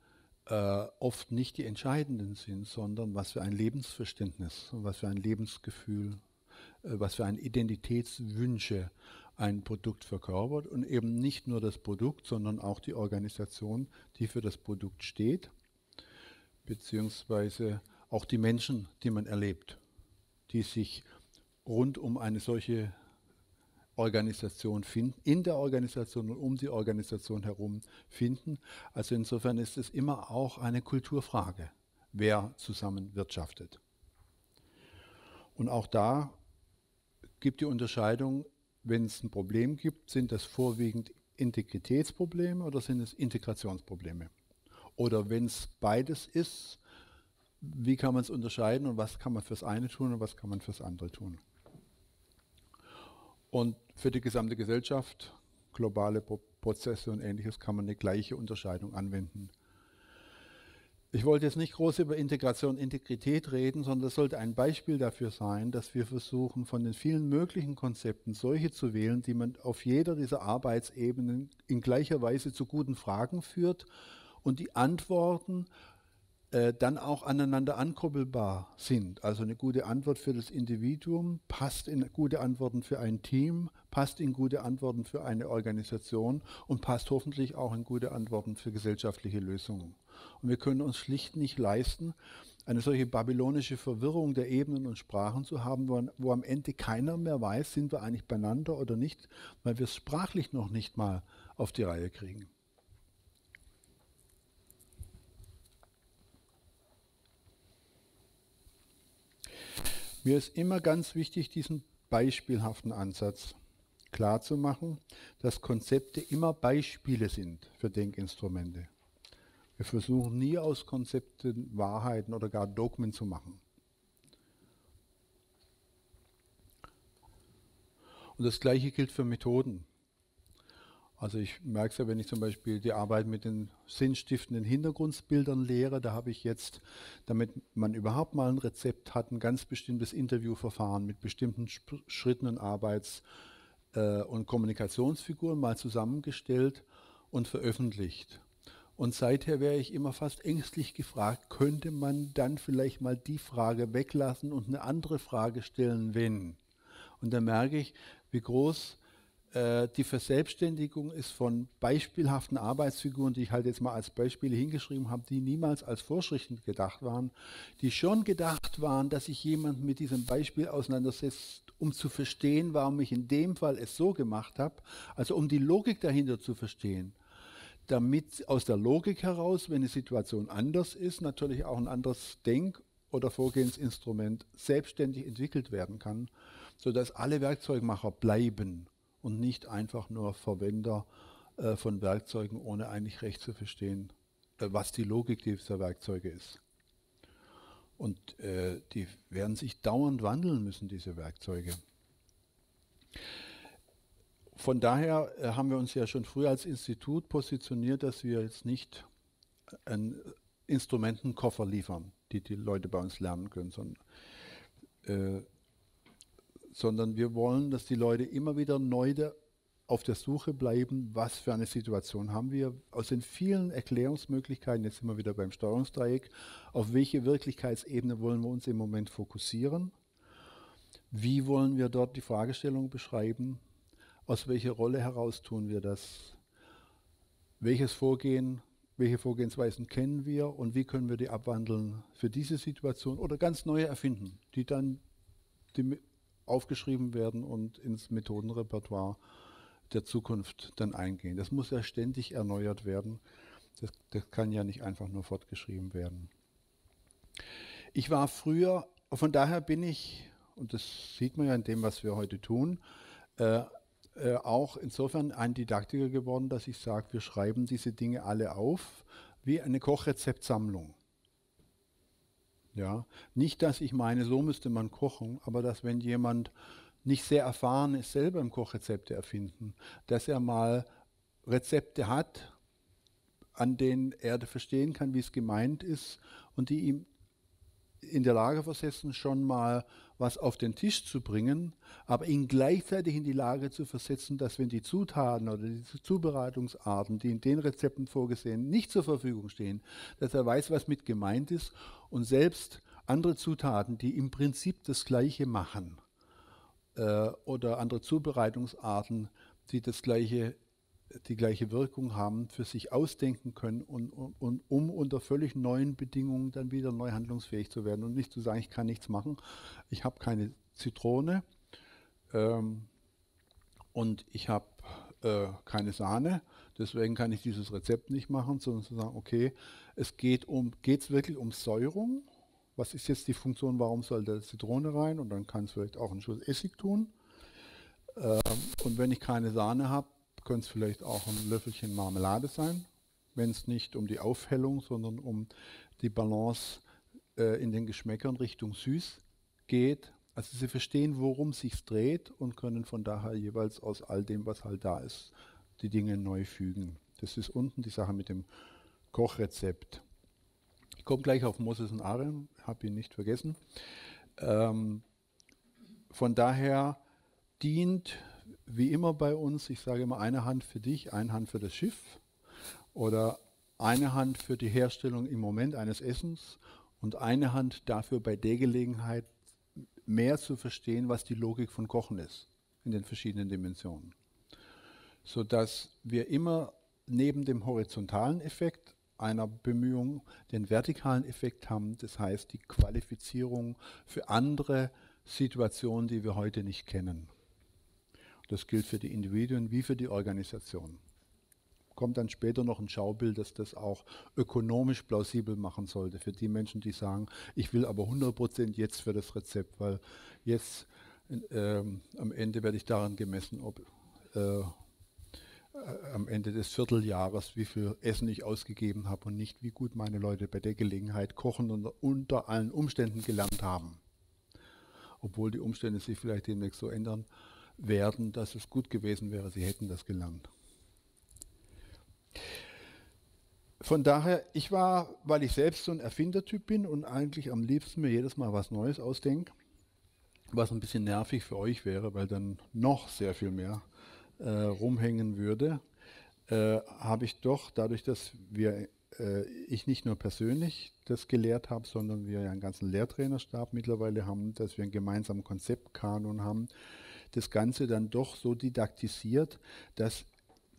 äh, oft nicht die entscheidenden sind, sondern was für ein Lebensverständnis und was für ein Lebensgefühl, was für ein Identitätswünsche ein Produkt verkörpert und eben nicht nur das Produkt, sondern auch die Organisation, die für das Produkt steht, beziehungsweise auch die Menschen, die man erlebt, die sich rund um eine solche Organisation finden, in der Organisation und um die Organisation herum finden. Also insofern ist es immer auch eine Kulturfrage, wer zusammen wirtschaftet. Und auch da gibt die Unterscheidung wenn es ein Problem gibt, sind das vorwiegend Integritätsprobleme oder sind es Integrationsprobleme? Oder wenn es beides ist, wie kann man es unterscheiden und was kann man fürs eine tun und was kann man fürs andere tun? Und für die gesamte Gesellschaft, globale Prozesse und ähnliches kann man eine gleiche Unterscheidung anwenden. Ich wollte jetzt nicht groß über Integration und Integrität reden, sondern das sollte ein Beispiel dafür sein, dass wir versuchen, von den vielen möglichen Konzepten solche zu wählen, die man auf jeder dieser Arbeitsebenen in gleicher Weise zu guten Fragen führt und die Antworten äh, dann auch aneinander ankoppelbar sind. Also eine gute Antwort für das Individuum passt in gute Antworten für ein Team, passt in gute Antworten für eine Organisation und passt hoffentlich auch in gute Antworten für gesellschaftliche Lösungen. Und wir können uns schlicht nicht leisten, eine solche babylonische Verwirrung der Ebenen und Sprachen zu haben, wo, wo am Ende keiner mehr weiß, sind wir eigentlich beieinander oder nicht, weil wir es sprachlich noch nicht mal auf die Reihe kriegen. Mir ist immer ganz wichtig, diesen beispielhaften Ansatz klarzumachen, dass Konzepte immer Beispiele sind für Denkinstrumente. Wir versuchen nie aus Konzepten Wahrheiten oder gar Dogmen zu machen. Und das Gleiche gilt für Methoden. Also ich merke es ja, wenn ich zum Beispiel die Arbeit mit den sinnstiftenden Hintergrundbildern lehre, da habe ich jetzt, damit man überhaupt mal ein Rezept hat, ein ganz bestimmtes Interviewverfahren mit bestimmten Schritten und Arbeits- äh, und Kommunikationsfiguren mal zusammengestellt und veröffentlicht. Und seither wäre ich immer fast ängstlich gefragt, könnte man dann vielleicht mal die Frage weglassen und eine andere Frage stellen, wenn? Und da merke ich, wie groß die Verselbstständigung ist von beispielhaften Arbeitsfiguren, die ich halt jetzt mal als Beispiele hingeschrieben habe, die niemals als Vorschriften gedacht waren, die schon gedacht waren, dass sich jemand mit diesem Beispiel auseinandersetzt, um zu verstehen, warum ich in dem Fall es so gemacht habe, also um die Logik dahinter zu verstehen. Damit aus der Logik heraus, wenn eine Situation anders ist, natürlich auch ein anderes Denk- oder Vorgehensinstrument selbstständig entwickelt werden kann, sodass alle Werkzeugmacher bleiben und nicht einfach nur Verwender äh, von Werkzeugen, ohne eigentlich recht zu verstehen, äh, was die Logik dieser Werkzeuge ist. Und äh, die werden sich dauernd wandeln müssen, diese Werkzeuge. Von daher haben wir uns ja schon früher als Institut positioniert, dass wir jetzt nicht einen Instrumentenkoffer liefern, die die Leute bei uns lernen können, sondern sondern wir wollen, dass die Leute immer wieder neu auf der Suche bleiben, was für eine Situation haben wir. Aus den vielen Erklärungsmöglichkeiten, jetzt sind wir wieder beim Steuerungsdreieck, auf welche Wirklichkeitsebene wollen wir uns im Moment fokussieren? Wie wollen wir dort die Fragestellung beschreiben? Aus welcher Rolle heraus tun wir das? Welches Vorgehen, welche Vorgehensweisen kennen wir und wie können wir die abwandeln für diese Situation oder ganz neue erfinden, die dann die aufgeschrieben werden und ins Methodenrepertoire der Zukunft dann eingehen. Das muss ja ständig erneuert werden. Das, das kann ja nicht einfach nur fortgeschrieben werden. Ich war früher, von daher bin ich, und das sieht man ja in dem, was wir heute tun, äh, äh, auch insofern ein Didaktiker geworden, dass ich sage, wir schreiben diese Dinge alle auf wie eine Kochrezeptsammlung. Ja, nicht, dass ich meine, so müsste man kochen, aber dass wenn jemand nicht sehr erfahren ist, selber im Kochrezepte erfinden, dass er mal Rezepte hat, an denen er verstehen kann, wie es gemeint ist und die ihm in der Lage versetzen, schon mal was auf den Tisch zu bringen, aber ihn gleichzeitig in die Lage zu versetzen, dass wenn die Zutaten oder die Zubereitungsarten, die in den Rezepten vorgesehen, nicht zur Verfügung stehen, dass er weiß, was mit gemeint ist und selbst andere Zutaten, die im Prinzip das Gleiche machen äh, oder andere Zubereitungsarten, die das Gleiche die gleiche Wirkung haben, für sich ausdenken können und, und, um unter völlig neuen Bedingungen dann wieder neu handlungsfähig zu werden und nicht zu sagen, ich kann nichts machen, ich habe keine Zitrone ähm, und ich habe äh, keine Sahne, deswegen kann ich dieses Rezept nicht machen, sondern zu sagen, okay, es geht um, geht es wirklich um Säurung? Was ist jetzt die Funktion, warum soll da Zitrone rein? Und dann kann es vielleicht auch einen Schuss Essig tun. Ähm, und wenn ich keine Sahne habe, könnte es vielleicht auch ein Löffelchen Marmelade sein, wenn es nicht um die Aufhellung, sondern um die Balance äh, in den Geschmäckern Richtung süß geht. Also sie verstehen, worum sich dreht und können von daher jeweils aus all dem, was halt da ist, die Dinge neu fügen. Das ist unten die Sache mit dem Kochrezept. Ich komme gleich auf Moses und Aaron, habe ihn nicht vergessen. Ähm, von daher dient wie immer bei uns, ich sage immer eine Hand für dich, eine Hand für das Schiff oder eine Hand für die Herstellung im Moment eines Essens und eine Hand dafür bei der Gelegenheit mehr zu verstehen, was die Logik von Kochen ist in den verschiedenen Dimensionen. Sodass wir immer neben dem horizontalen Effekt einer Bemühung den vertikalen Effekt haben, das heißt die Qualifizierung für andere Situationen, die wir heute nicht kennen. Das gilt für die Individuen wie für die Organisation. Kommt dann später noch ein Schaubild, das das auch ökonomisch plausibel machen sollte für die Menschen, die sagen, ich will aber 100% jetzt für das Rezept, weil jetzt äh, am Ende werde ich daran gemessen, ob äh, äh, am Ende des Vierteljahres, wie viel Essen ich ausgegeben habe und nicht, wie gut meine Leute bei der Gelegenheit kochen und unter allen Umständen gelernt haben. Obwohl die Umstände sich vielleicht demnächst so ändern werden, dass es gut gewesen wäre, sie hätten das gelernt. Von daher, ich war, weil ich selbst so ein Erfindertyp bin und eigentlich am liebsten mir jedes Mal was Neues ausdenke, was ein bisschen nervig für euch wäre, weil dann noch sehr viel mehr äh, rumhängen würde, äh, habe ich doch dadurch, dass wir äh, ich nicht nur persönlich das gelehrt habe, sondern wir ja einen ganzen Lehrtrainerstab mittlerweile haben, dass wir einen gemeinsamen Konzeptkanon haben, das Ganze dann doch so didaktisiert, dass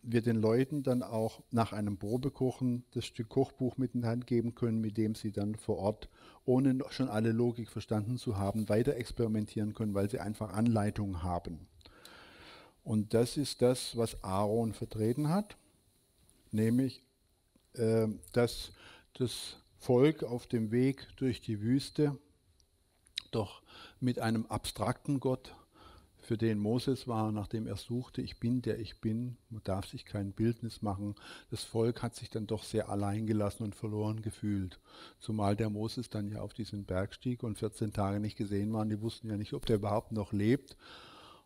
wir den Leuten dann auch nach einem Probekochen das Stück Kochbuch mit in die Hand geben können, mit dem sie dann vor Ort, ohne schon alle Logik verstanden zu haben, weiter experimentieren können, weil sie einfach Anleitungen haben. Und das ist das, was Aaron vertreten hat, nämlich, äh, dass das Volk auf dem Weg durch die Wüste doch mit einem abstrakten Gott, für den Moses war, nachdem er suchte, ich bin der ich bin, man darf sich kein Bildnis machen. Das Volk hat sich dann doch sehr allein gelassen und verloren gefühlt. Zumal der Moses dann ja auf diesen Berg stieg und 14 Tage nicht gesehen waren, die wussten ja nicht, ob der überhaupt noch lebt.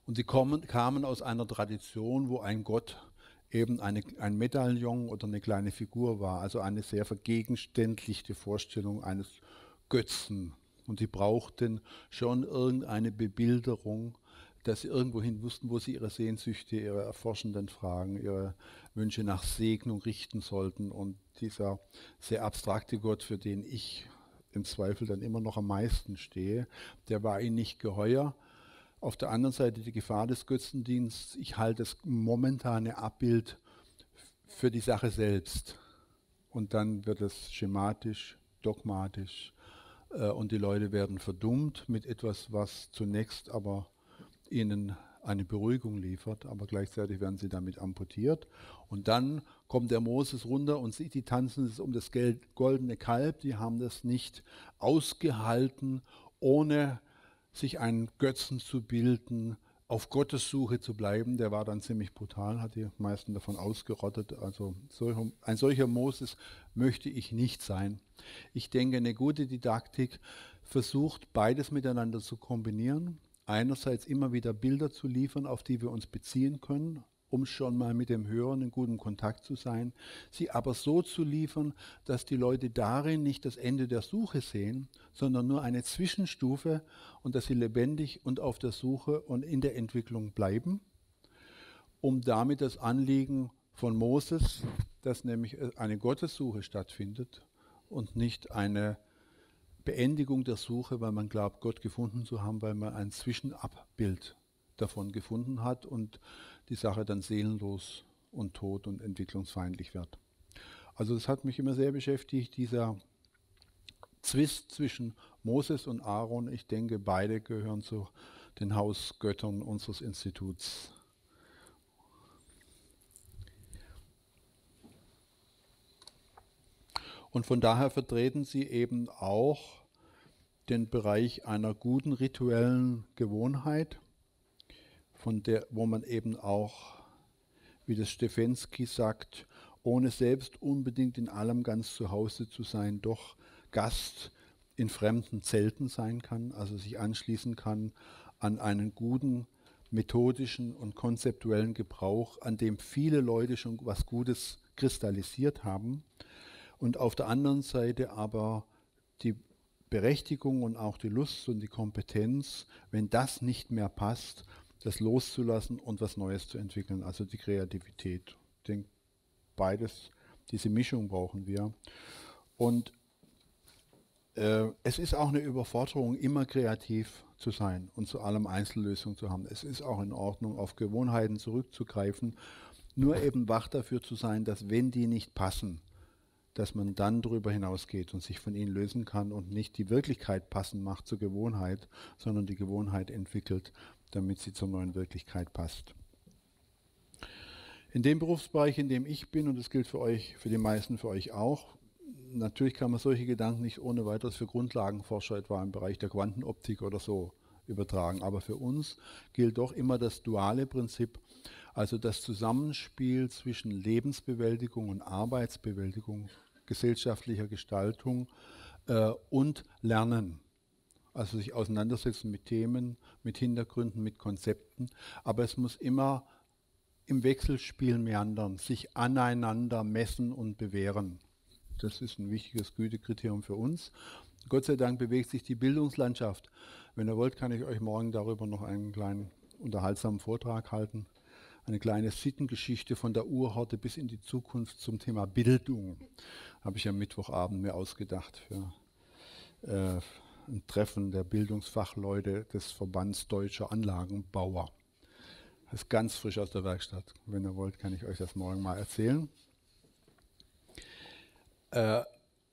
Und sie kommen, kamen aus einer Tradition, wo ein Gott eben eine, ein Medaillon oder eine kleine Figur war, also eine sehr vergegenständlichte Vorstellung eines Götzen. Und sie brauchten schon irgendeine Bebilderung, dass sie irgendwohin wussten, wo sie ihre Sehnsüchte, ihre erforschenden Fragen, ihre Wünsche nach Segnung richten sollten. Und dieser sehr abstrakte Gott, für den ich im Zweifel dann immer noch am meisten stehe, der war ihnen nicht geheuer, auf der anderen Seite die Gefahr des Götzendienstes. Ich halte das momentane Abbild für die Sache selbst. Und dann wird es schematisch, dogmatisch äh, und die Leute werden verdummt mit etwas, was zunächst aber ihnen eine Beruhigung liefert, aber gleichzeitig werden sie damit amputiert. Und dann kommt der Moses runter und sieht, die tanzen um das goldene Kalb, die haben das nicht ausgehalten, ohne sich einen Götzen zu bilden, auf Gottes Suche zu bleiben. Der war dann ziemlich brutal, hat die meisten davon ausgerottet. Also ein solcher Moses möchte ich nicht sein. Ich denke, eine gute Didaktik versucht beides miteinander zu kombinieren. Einerseits immer wieder Bilder zu liefern, auf die wir uns beziehen können, um schon mal mit dem Hören in gutem Kontakt zu sein, sie aber so zu liefern, dass die Leute darin nicht das Ende der Suche sehen, sondern nur eine Zwischenstufe und dass sie lebendig und auf der Suche und in der Entwicklung bleiben, um damit das Anliegen von Moses, dass nämlich eine Gottessuche stattfindet und nicht eine Beendigung der Suche, weil man glaubt, Gott gefunden zu haben, weil man ein Zwischenabbild davon gefunden hat und die Sache dann seelenlos und tot und entwicklungsfeindlich wird. Also das hat mich immer sehr beschäftigt, dieser Zwist zwischen Moses und Aaron. Ich denke, beide gehören zu den Hausgöttern unseres Instituts. Und von daher vertreten sie eben auch den Bereich einer guten rituellen Gewohnheit, von der, wo man eben auch, wie das Stefensky sagt, ohne selbst unbedingt in allem ganz zu Hause zu sein, doch Gast in fremden Zelten sein kann, also sich anschließen kann an einen guten methodischen und konzeptuellen Gebrauch, an dem viele Leute schon was Gutes kristallisiert haben und auf der anderen Seite aber die Berechtigung und auch die Lust und die Kompetenz, wenn das nicht mehr passt, das loszulassen und was Neues zu entwickeln, also die Kreativität. Ich denke, beides, diese Mischung brauchen wir. Und äh, es ist auch eine Überforderung, immer kreativ zu sein und zu allem Einzellösungen zu haben. Es ist auch in Ordnung, auf Gewohnheiten zurückzugreifen, nur eben wach dafür zu sein, dass wenn die nicht passen, dass man dann darüber hinausgeht und sich von ihnen lösen kann und nicht die Wirklichkeit passend macht zur Gewohnheit, sondern die Gewohnheit entwickelt, damit sie zur neuen Wirklichkeit passt. In dem Berufsbereich, in dem ich bin, und das gilt für euch, für die meisten für euch auch, natürlich kann man solche Gedanken nicht ohne weiteres für Grundlagenforscher etwa im Bereich der Quantenoptik oder so übertragen. Aber für uns gilt doch immer das duale Prinzip, also das Zusammenspiel zwischen Lebensbewältigung und Arbeitsbewältigung, gesellschaftlicher Gestaltung äh, und Lernen. Also sich auseinandersetzen mit Themen, mit Hintergründen, mit Konzepten. Aber es muss immer im Wechselspiel meandern, sich aneinander messen und bewähren. Das ist ein wichtiges Gütekriterium für uns. Gott sei Dank bewegt sich die Bildungslandschaft. Wenn ihr wollt, kann ich euch morgen darüber noch einen kleinen unterhaltsamen Vortrag halten. Eine kleine Sittengeschichte von der Urhorte bis in die Zukunft zum Thema Bildung. Habe ich am Mittwochabend mir ausgedacht für äh, ein Treffen der Bildungsfachleute des Verbands Deutscher Anlagenbauer. Das ist ganz frisch aus der Werkstatt. Wenn ihr wollt, kann ich euch das morgen mal erzählen. Äh,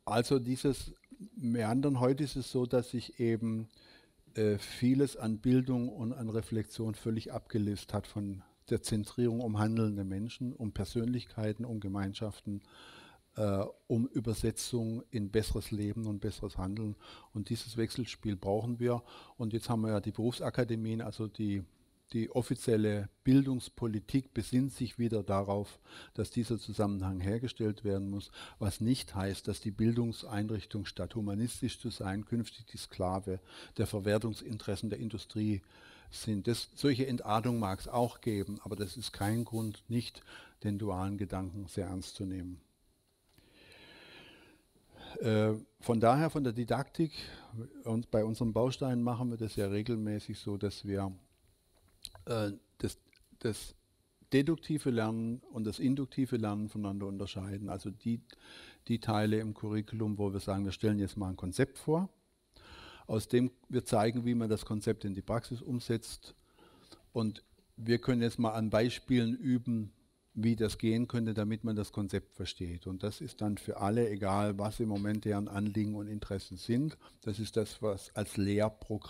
also dieses Meandern heute ist es so, dass sich eben äh, vieles an Bildung und an Reflexion völlig abgelöst hat von der Zentrierung um handelnde Menschen, um Persönlichkeiten, um Gemeinschaften, äh, um Übersetzung in besseres Leben und besseres Handeln. Und dieses Wechselspiel brauchen wir. Und jetzt haben wir ja die Berufsakademien, also die die offizielle Bildungspolitik besinnt sich wieder darauf, dass dieser Zusammenhang hergestellt werden muss, was nicht heißt, dass die Bildungseinrichtung statt humanistisch zu sein künftig die Sklave der Verwertungsinteressen der Industrie sind. Das, solche Entartung mag es auch geben, aber das ist kein Grund, nicht den dualen Gedanken sehr ernst zu nehmen. Äh, von daher, von der Didaktik, und bei unseren Bausteinen machen wir das ja regelmäßig so, dass wir äh, das, das deduktive Lernen und das induktive Lernen voneinander unterscheiden. Also die, die Teile im Curriculum, wo wir sagen, wir stellen jetzt mal ein Konzept vor, aus dem wir zeigen, wie man das Konzept in die Praxis umsetzt. Und wir können jetzt mal an Beispielen üben, wie das gehen könnte, damit man das Konzept versteht. Und das ist dann für alle, egal was im Moment deren Anliegen und Interessen sind, das ist das, was als Lehrprogramm